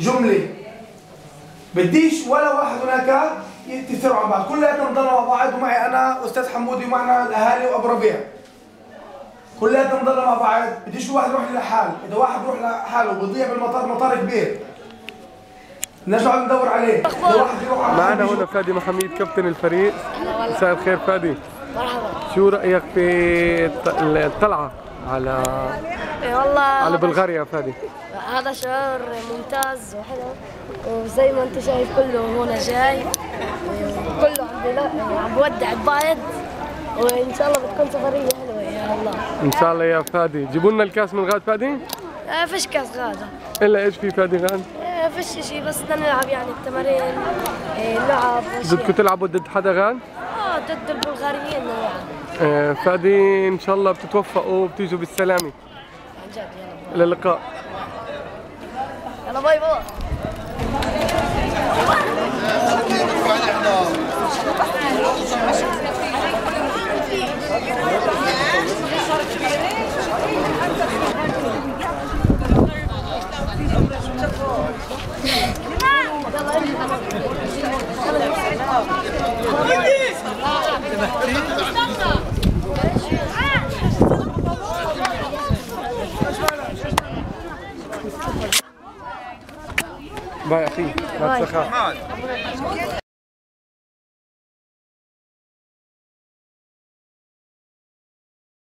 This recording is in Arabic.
جملة. بديش ولا واحد هناك يتثروا عن بعض. كلياتنا نضلنا مع بعض ومعي أنا أستاذ حمودي ومعنا الأهالي وأبو ربيع. كلياتنا نضلنا مع بعض. بديش واحد يروح لحال. إذا واحد يروح لحاله وبضيع بالمطار مطار كبير. نرجع ندور عليه. إذا واحد يروح على معنا حاله هنا فادي محميد كابتن الفريق. مساء الخير فادي. مرحبا. شو رأيك في الط- الطلعة؟ على إيه والله على بلغاريا فادي هذا شعور ممتاز وحلو. وزي ما انت شايف كله هنا جاي. كله عم بودع البايد وإن شاء الله بتكون سفرية حلوة يا الله. إن شاء الله يا فادي. جيبوا لنا الكاس من غاد فادي؟ آه، فيش كاس غاده إلا إيش في فادي غاد؟ آه، فيش شيء بس بدنا نلعب يعني التمارين آه، لعب بدكم. تلعبوا ضد حدا غاد؟ آه ضد البلغاريين آه، فادي إن شاء الله بتتوفقوا وبتيجوا بالسلامة. عن جد يلا. إلى اللقاء. يلا باي باي. باي ביי, אחי, בהצלחה.